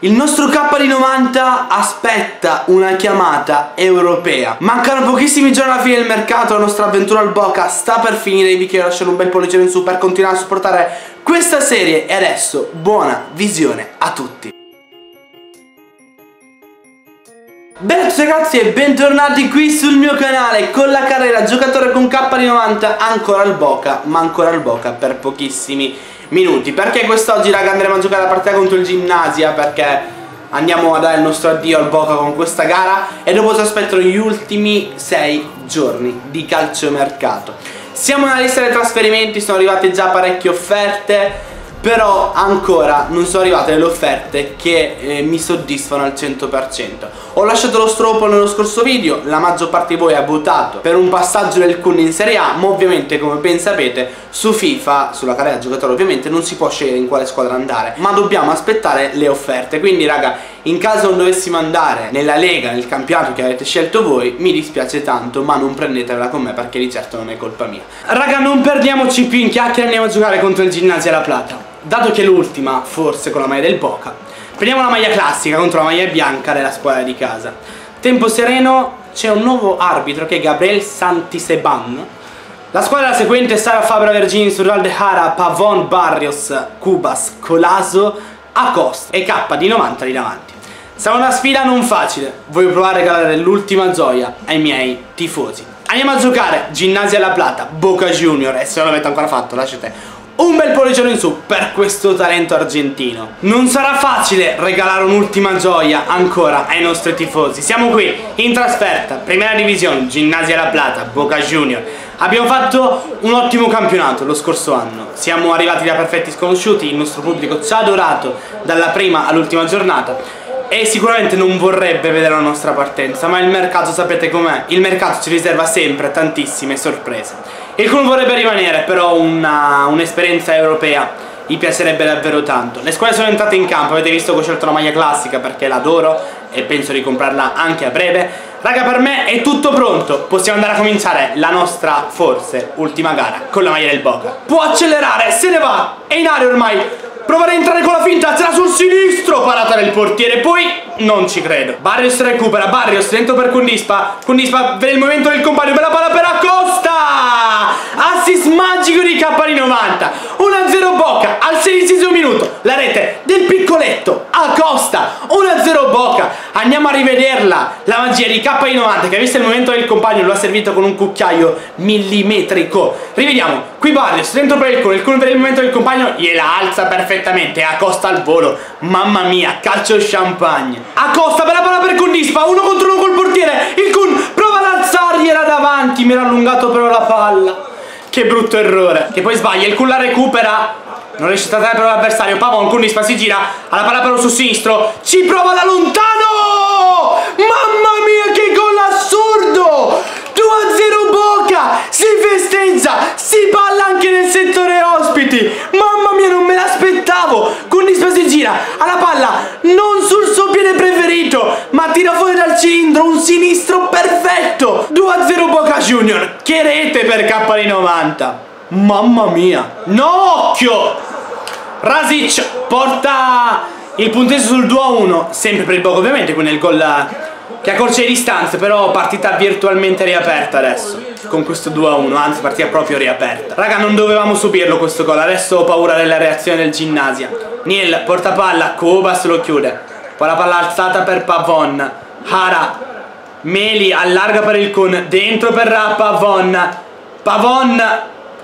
Il nostro K di 90 aspetta una chiamata europea. Mancano pochissimi giorni alla fine del mercato La nostra avventura al Boca sta per finire Vi chiedo lasciare un bel pollice in su per continuare a supportare questa serie. E adesso buona visione a tutti. Bene a tutti ragazzi e bentornati qui sul mio canale. Con la carriera giocatore con K di 90 Ancora al Boca Ma ancora al Boca per pochissimi minuti. Perché quest'oggi raga andremo a giocare la partita contro il Gimnasia Perché andiamo a dare il nostro addio al Boca con questa gara. E dopo si aspettano gli ultimi 6 giorni di calciomercato. Siamo nella lista dei trasferimenti, sono arrivate già parecchie offerte però ancora non sono arrivate le offerte che eh, mi soddisfano al 100% ho lasciato lo stropo nello scorso video la maggior parte di voi ha votato per un passaggio del Kun in Serie A ma ovviamente come ben sapete su FIFA, sulla carriera giocatore ovviamente non si può scegliere in quale squadra andare ma dobbiamo aspettare le offerte. Quindi raga in caso non dovessimo andare nella lega, nel campionato che avete scelto voi mi dispiace tanto ma non prendetela con me perché di certo non è colpa mia. Raga non perdiamoci più in chiacchiere andiamo a giocare contro il Ginnasio alla Plata dato che l'ultima, forse con la maglia del Boca, prendiamo la maglia classica contro la maglia bianca della squadra di casa. Tempo sereno, c'è un nuovo arbitro che è Gabriel Santiseban. La squadra seguente Sara Fabra Vergini, Surral de Jara, Pavon, Barrios, Cubas, Colaso, Acosta e K di 90 di davanti. Sarà una sfida non facile, voglio provare a regalare l'ultima gioia ai miei tifosi. Andiamo a giocare, Ginnasio alla Plata, Boca Junior, e se non l'avete ancora fatto lasciate un bel pollicione in su per questo talento argentino. Non sarà facile regalare un'ultima gioia ancora ai nostri tifosi. Siamo qui in trasferta, Primera Divisione, Ginnasio La Plata, Boca Junior. Abbiamo fatto un ottimo campionato lo scorso anno. Siamo arrivati da perfetti sconosciuti, il nostro pubblico ci ha adorato dalla prima all'ultima giornata e sicuramente non vorrebbe vedere la nostra partenza, ma il mercato sapete com'è? Il mercato ci riserva sempre tantissime sorprese. Il Kun vorrebbe rimanere, però un'esperienza un europea gli piacerebbe davvero tanto. Le squadre sono entrate in campo, avete visto che ho scelto la maglia classica perché l'adoro e penso di comprarla anche a breve. Raga, per me è tutto pronto, possiamo andare a cominciare la nostra, forse, ultima gara con la maglia del Boca. Può accelerare, se ne va, è in aria ormai, provare a entrare con la finta, c'era sul sinistro, parata del portiere, poi non ci credo. Barrios recupera, Barrios dentro per Kundispa, Kundispa vede il movimento del compagno, bella palla per Acosta! Assist magico di di 90, 1-0 Boca al 16 minuto, la rete del piccoletto Acosta, 1-0 Boca, andiamo a rivederla, la magia di K di 90 che ha visto il movimento del compagno, lo ha servito con un cucchiaio millimetrico. Rivediamo, qui Barrios dentro per il culo, il culo per il movimento del compagno gliela alza perfettamente, Acosta al volo, mamma mia, calcio champagne. Acosta, bella palla per Condispa, uno contro uno col portiere, il Kun prova ad alzargliela davanti, mi era allungato però la palla. Che brutto errore. Che poi sbaglia, il Kun la recupera, non riesce a trattare però l'avversario, Pavon, Condispa si gira, alla palla però sul sinistro, ci prova da lontano! Mamma mia che gol assurdo! 2-0 Boca, si festeggia, si balla anche nel settore ospiti, mamma mia non me l'aspettavo, Condispa si gira, alla palla, non sul suo piede preferito, ma tira fuori dal cilindro un sinistro perfetto, 2-0 Boca Junior, che rete per K di 90, mamma mia, no occhio, Rasic porta il punteggio sul 2-1, sempre per il Boca ovviamente, quindi il gol che accorcia le distanze, però partita virtualmente riaperta adesso, con questo 2-1, anzi partita proprio riaperta. Raga, non dovevamo subirlo questo gol, adesso ho paura della reazione del Ginnasio. Niel porta palla, Kubas lo chiude, poi la palla alzata per Pavon, Hara, Meli allarga per il Kun, dentro per Pavon, Pavon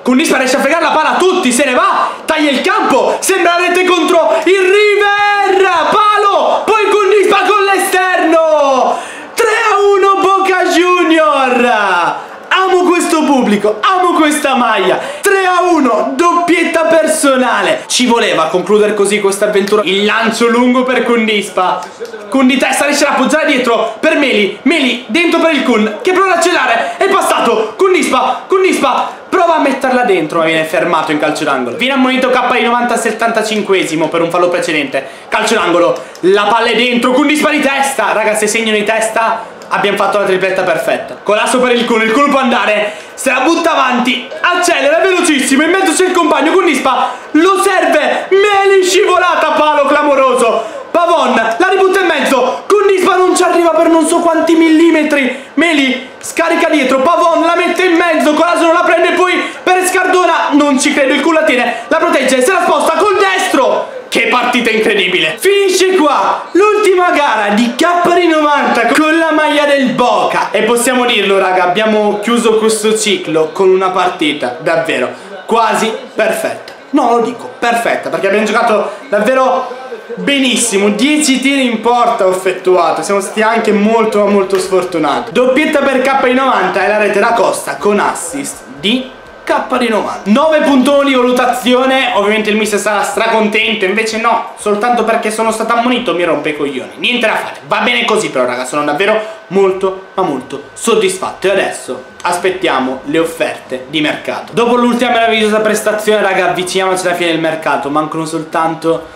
Kunispa riesce a fregare la palla a tutti, se ne va, taglia il campo, sembra rete contro il River, palo, poi Kunispa con l'esterno, 3 a 1 Boca Junior, amo questo pubblico, amo questa maglia, 3 a 1, doppietta personale, ci voleva concludere così questa avventura, il lancio lungo per Kunispa, Kun di testa riesce ad appoggiare dietro per Meli, Meli dentro per il Kun, che prova a celare, è passato, Kunispa, Kunispa, prova a metterla dentro ma viene fermato in calcio d'angolo. Viene ammonito K di 90 75esimo per un fallo precedente. Calcio d'angolo la palla è dentro con dispari testa. Raga se segno di testa abbiamo fatto la tripletta perfetta. Colasso per il culo il culo può andare. Se la butta avanti accelera velocissimo. In mezzo c'è il compagno con dispa lo serve Meli scivolata palo clamoroso. Pavon non so quanti millimetri. Meli scarica dietro, Pavon la mette in mezzo, Colaso non ci credo, il culo la protegge, se la sposta col destro. Che partita incredibile. Finisce qua l'ultima gara di Cappari 90 con la maglia del Boca. E possiamo dirlo raga abbiamo chiuso questo ciclo con una partita davvero quasi perfetta. No lo dico perfetta perché abbiamo giocato davvero benissimo. 10 tiri in porta ho effettuato siamo stati anche molto molto sfortunati. Doppietta per K 90 e la rete da Costa con assist di K di 90 9 puntoni valutazione. Ovviamente il mister sarà stracontento Invece no. Soltanto perché sono stato ammonito mi rompe i coglioni. Niente da fare. Va bene così però raga Sono davvero molto ma molto soddisfatto. E adesso aspettiamo le offerte di mercato. Dopo l'ultima meravigliosa prestazione raga Avviciniamoci alla fine del mercato. Mancano soltanto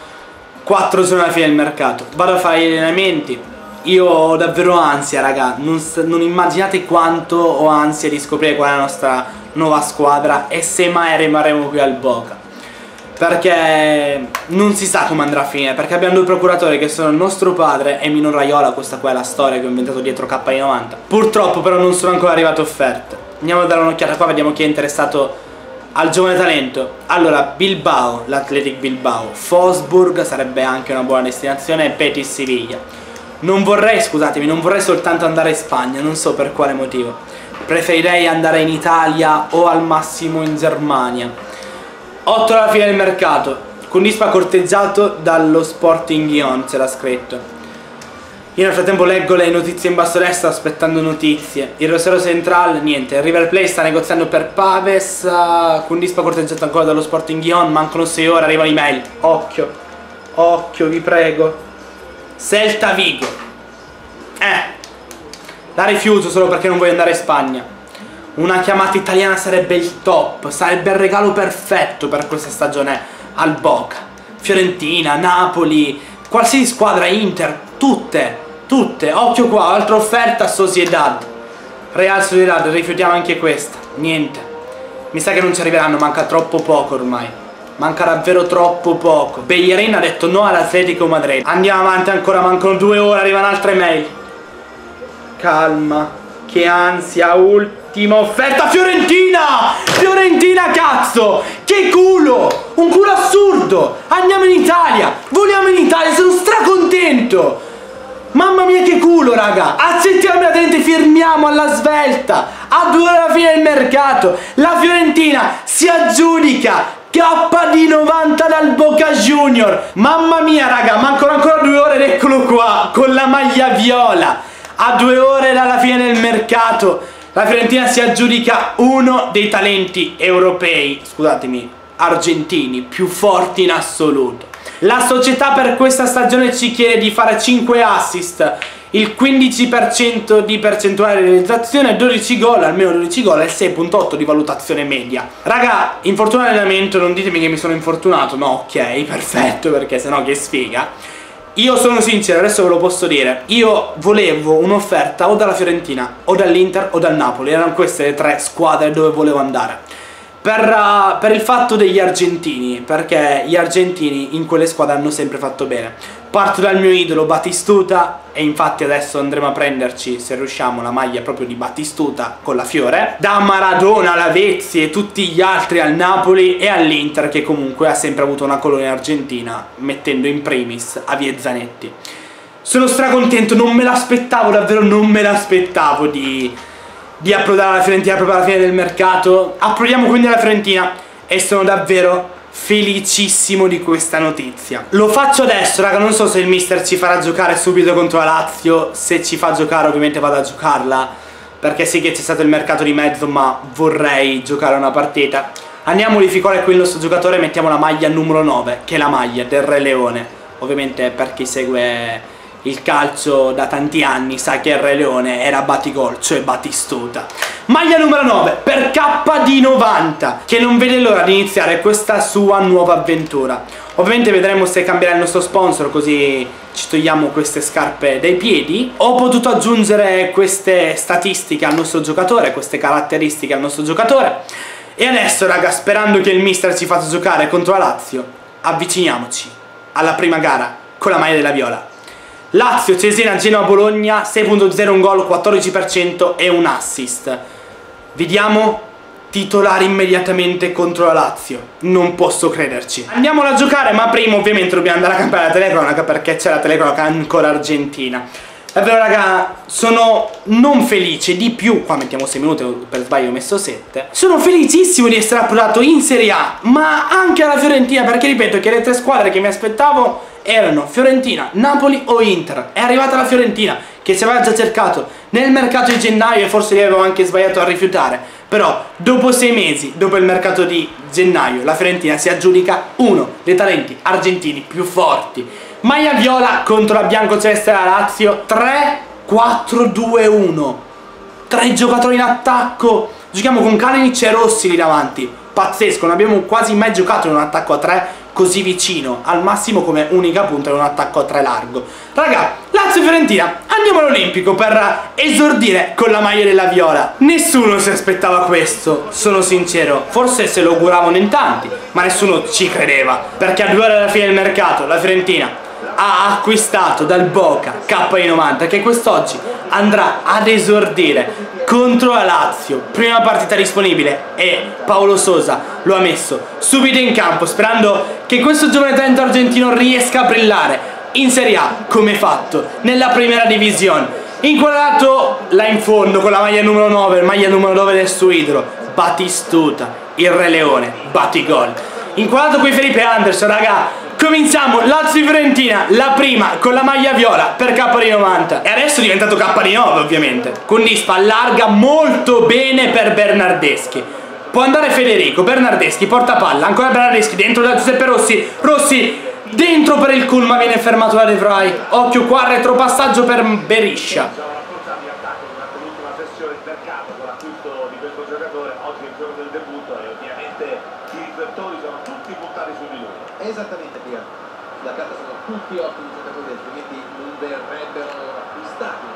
4 giorni alla fine del mercato. Vado a fare gli allenamenti io ho davvero ansia raga. Non, non immaginate quanto ho ansia di scoprire qual è la nostra nuova squadra e se mai rimarremo qui al Boca. Perché non si sa come andrà a finire perché abbiamo due procuratori che sono il nostro padre e Mino Raiola questa qua è la storia che ho inventato dietro K90 purtroppo però non sono ancora arrivate offerte. Andiamo a dare un'occhiata qua vediamo chi è interessato al giovane talento. Allora Bilbao l'Athletic Bilbao. Fosburg sarebbe anche una buona destinazione e Betis Siviglia non vorrei scusatemi non vorrei soltanto andare in Spagna non so per quale motivo. Preferirei andare in Italia o al massimo in Germania. 8 alla fine del mercato. Kundispa corteggiato dallo Sporting Ion c'era scritto. Io nel frattempo leggo le notizie in basso a destra aspettando notizie. Il Rosario Central niente River Plate sta negoziando per Paves Kundispa corteggiato ancora dallo Sporting Ion mancano 6 ore arriva l'email. Occhio occhio vi prego Celta Vigo eh la rifiuto solo perché non voglio andare in Spagna. Una chiamata italiana sarebbe il top, sarebbe il regalo perfetto per questa stagione al Boca. Fiorentina, Napoli, qualsiasi squadra Inter, tutte, tutte. Occhio qua, altra offerta Sociedad. Real Sociedad, rifiutiamo anche questa. Niente. Mi sa che non ci arriveranno, manca troppo poco ormai. Manca davvero troppo poco. Bellerin ha detto no all'Atletico Madrid. Andiamo avanti ancora, mancano due ore, arrivano altre mail. Calma, che ansia, ultima offerta Fiorentina! Fiorentina cazzo! Che culo! Un culo assurdo! Andiamo in Italia! Vogliamo in Italia, sono stracontento! Mamma mia che culo raga Accettiamo la dente firmiamo alla svelta A due alla fine del mercato La Fiorentina si aggiudica K di 90 dal Boca Junior. Mamma mia raga Mancano ancora due ore ed eccolo qua Con la maglia viola. A due ore dalla fine del mercato la Fiorentina si aggiudica uno dei talenti europei, scusatemi, argentini più forti in assoluto. La società per questa stagione ci chiede di fare 5 assist, il 15% di percentuale di realizzazione, 12 gol, almeno 12 gol e 6.8 di valutazione media. Raga, infortunato allenamento, non ditemi che mi sono infortunato, no, ok, perfetto, perché sennò che sfiga. Io sono sincero, adesso ve lo posso dire. Io volevo un'offerta o dalla Fiorentina O dall'Inter o dal Napoli. Erano queste le tre squadre dove volevo andare. Per, uh, per, il fatto degli argentini Perché gli argentini in quelle squadre hanno sempre fatto bene Parto dal mio idolo Battistuta E infatti adesso andremo a prenderci Se riusciamo la maglia proprio di Battistuta Con la fiore Da Maradona, Lavezzi e tutti gli altri al Napoli E all'Inter che comunque ha sempre avuto una colonia argentina Mettendo in primis a Zanetti Sono stracontento, non me l'aspettavo Davvero non me l'aspettavo di di approdare alla Fiorentina proprio alla fine del mercato. Approdiamo quindi alla Fiorentina e sono davvero felicissimo di questa notizia. Lo faccio adesso, raga, non so se il mister ci farà giocare subito contro la Lazio, se ci fa giocare ovviamente vado a giocarla, perché sì che c'è stato il mercato di mezzo, ma vorrei giocare una partita. Andiamo a modificare qui il nostro giocatore e mettiamo la maglia numero 9, che è la maglia del Re Leone. Ovviamente per chi segue il calcio da tanti anni sa che il Re Leone era Batigol, cioè Batistuta. Maglia numero 9 per KD90 che non vede l'ora di iniziare questa sua nuova avventura. Ovviamente vedremo se cambierà il nostro sponsor così ci togliamo queste scarpe dai piedi. Ho potuto aggiungere queste statistiche al nostro giocatore, queste caratteristiche al nostro giocatore. E adesso raga, sperando che il mister ci faccia giocare contro la Lazio, avviciniamoci alla prima gara con la maglia della viola. Lazio, Cesena, Genoa, Bologna 6.0 un gol, 14% e un assist. Vediamo titolare immediatamente contro la Lazio. Non posso crederci. Andiamola a giocare, ma prima ovviamente dobbiamo andare a cambiare la telecronaca perché c'è la telecronaca ancora argentina. Davvero raga, sono non felice di più, qua mettiamo 6 minuti, per sbaglio ho messo 7. Sono felicissimo di essere approdato in Serie A, ma anche alla Fiorentina, perché ripeto che le tre squadre che mi aspettavo erano Fiorentina, Napoli o Inter. È arrivata la Fiorentina, che si aveva già cercato nel mercato di gennaio e forse li avevo anche sbagliato a rifiutare. Però dopo sei mesi, dopo il mercato di gennaio, la Fiorentina si aggiudica uno dei talenti argentini più forti. Maglia viola contro la biancoceleste Lazio 3-4-2-1. Tre giocatori in attacco. Giochiamo con Kalinic e Rossi lì davanti. Pazzesco, non abbiamo quasi mai giocato in un attacco a 3 così vicino, al massimo come unica punta in un attacco a 3 largo. Raga, Lazio-Fiorentina, andiamo all'Olimpico per esordire con la maglia della Viola. Nessuno si aspettava questo, sono sincero. Forse se lo auguravano in tanti, ma nessuno ci credeva. Perché a due ore alla fine del mercato, la Fiorentina ha acquistato dal Boca KI90 che quest'oggi andrà ad esordire contro la Lazio. Prima partita disponibile e Paolo Sosa lo ha messo subito in campo sperando che questo giovane talento argentino riesca a brillare in Serie A come fatto nella Primera Divisione inquadrato là in fondo con la maglia numero 9 maglia numero 9 del suo idolo Batistuta il Re Leone Batigol inquadrato qui Felipe Anderson raga Cominciamo Lazio Fiorentina, la prima con la maglia viola per K90 e adesso è diventato K9 ovviamente. Quindi allarga molto bene per Bernardeschi. Può andare Federico, Bernardeschi porta palla, ancora Bernardeschi dentro da Giuseppe Rossi, Rossi dentro per il Kuhn ma viene fermato da De Vrij. Occhio qua, retropassaggio per Beriscia. Esattamente, Pia. La carta sono tutti ottimi giocatori, altrimenti non verrebbero acquistati.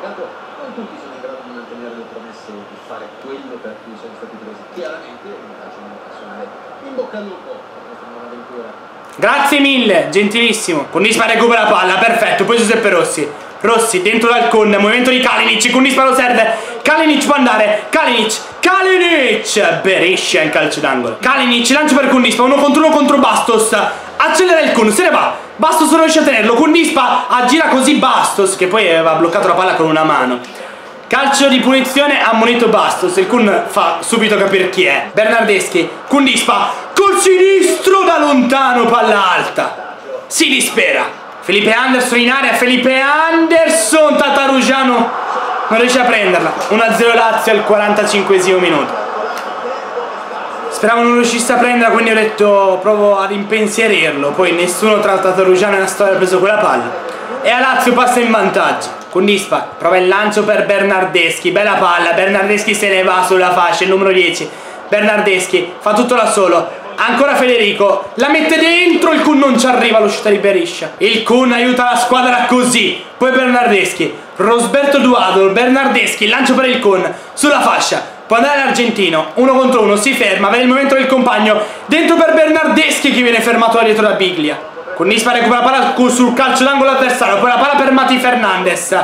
Intanto non tutti sono in grado di mantenere le promesse di fare quello per cui sono stati presi. Chiaramente, un calcio personale. In bocca al lupo per questa nuova avventura. Grazie mille, gentilissimo. Condispa recupera la palla, perfetto. Poi Giuseppe Rossi. Rossi dentro dal con, movimento di Kalinic, Condispa lo serve. Kalinic può andare, Kalinic, Kalinic, Beriscia in calcio d'angolo. Kalinic, lancio per Condispa, uno contro uno contro Bastos. Accelera il Kun, se ne va. Bastos non riesce a tenerlo. Condispa aggira così Bastos, che poi aveva bloccato la palla con una mano. Calcio di punizione ammonito Bastos. Il Kun fa subito capire chi è. Bernardeschi, Kundispa, col sinistro da lontano, palla alta. Si dispera. Felipe Anderson in area, Felipe Anderson, Tatarugiano non riesce a prenderla. 1-0 Lazio al 45 minuto. Speravo non riuscisse a prenderla, quindi ho detto provo ad impensierirlo. Poi nessuno tra Tatarugiano e storia ha preso quella palla. E a Lazio passa in vantaggio. Con Dispa prova il lancio per Bernardeschi, bella palla, Bernardeschi se ne va sulla fascia, il numero 10. Bernardeschi fa tutto da solo, Ancora Federico, la mette dentro, il Kun non ci arriva all'uscita di Beriscia. Il Kun aiuta la squadra così. Poi Bernardeschi, Rosberto Duadol, Bernardeschi, lancio per il Kun, sulla fascia. Può andare l'argentino, uno contro uno, si ferma, vede il momento del compagno. Dentro per Bernardeschi che viene fermato da dietro da Biglia. Con Nispa recupera la palla sul calcio d'angolo avversario, poi la palla per Mati Fernandez.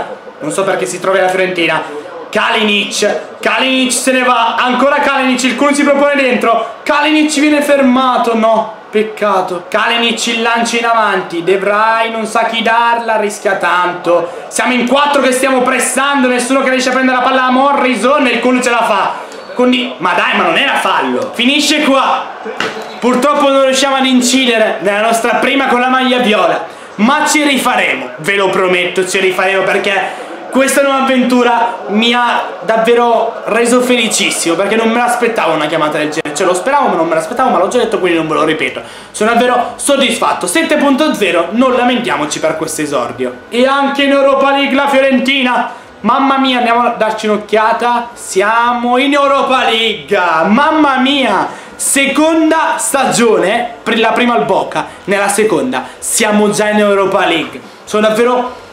Non so perché si trovi la Fiorentina. Kalinic, Kalinic se ne va, ancora Kalinic, il culo si propone dentro, Kalinic viene fermato, no, peccato, Kalinic il lancio in avanti, De Vrij non sa chi darla, rischia tanto, siamo in quattro che stiamo pressando, nessuno che riesce a prendere la palla a Morrison e il culo ce la fa, quindi, ma dai, ma non era fallo, finisce qua, purtroppo non riusciamo ad incidere nella nostra prima con la maglia viola, ma ci rifaremo, ve lo prometto, ci rifaremo perché questa nuova avventura mi ha davvero reso felicissimo perché non me l'aspettavo una chiamata del genere, cioè lo speravo ma non me l'aspettavo ma l'ho già detto quindi non ve lo ripeto. Sono davvero soddisfatto, 7.0, non lamentiamoci per questo esordio. E anche in Europa League la Fiorentina, mamma mia andiamo a darci un'occhiata, siamo in Europa League, mamma mia! Seconda stagione, la prima al Boca, nella seconda siamo già in Europa League. Sono davvero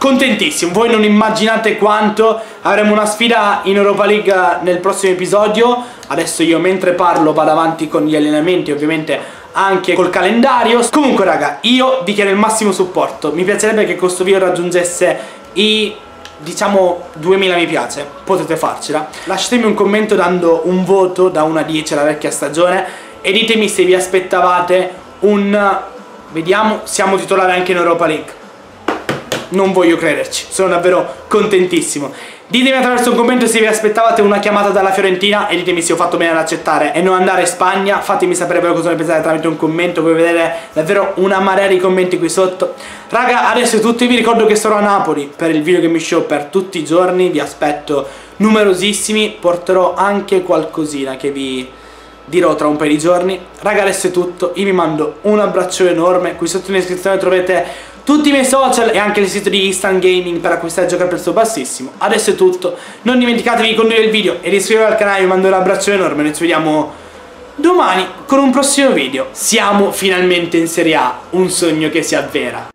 contentissimo, voi non immaginate quanto avremo una sfida in Europa League nel prossimo episodio. Adesso io mentre parlo vado avanti con gli allenamenti ovviamente anche col calendario. Comunque raga io dichiaro il massimo supporto. Mi piacerebbe che questo video raggiungesse i diciamo 2000 mi piace. Potete farcela. Lasciatemi un commento dando un voto da 1 a 10 alla vecchia stagione e ditemi se vi aspettavate un vediamo siamo titolari anche in Europa League non voglio crederci sono davvero contentissimo Ditemi attraverso un commento se vi aspettavate una chiamata dalla Fiorentina e ditemi se ho fatto bene ad accettare e non andare in Spagna. Fatemi sapere cosa ne pensate tramite un commento, puoi vedere davvero una marea di commenti qui sotto. Raga, adesso è tutto, vi ricordo che sarò a Napoli per il video game show per tutti i giorni, vi aspetto numerosissimi, porterò anche qualcosina che vi dirò tra un paio di giorni. Raga, adesso è tutto, io vi mando un abbraccio enorme, qui sotto in descrizione trovate tutti i miei social e anche il sito di Instant Gaming per acquistare giocare a prezzo bassissimo. Adesso è tutto, non dimenticatevi di condividere il video e di iscrivervi al canale, vi mando un abbraccio enorme, noi ci vediamo domani con un prossimo video. Siamo finalmente in Serie A, un sogno che si avvera.